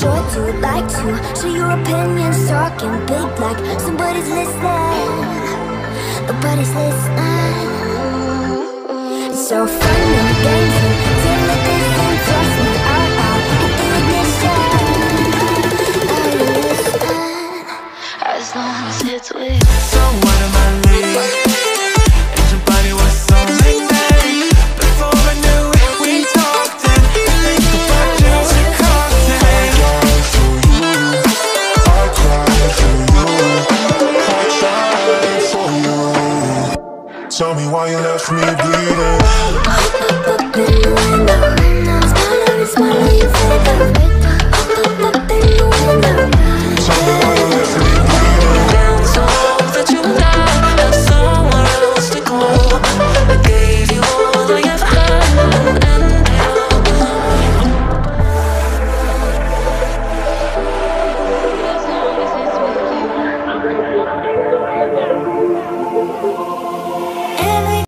sure to like to Share your opinions, talking big like somebody's listening. Nobody's listening. It's so fun and games until the distance out, listening? As with someone in my life Tell me why you left me bleeding.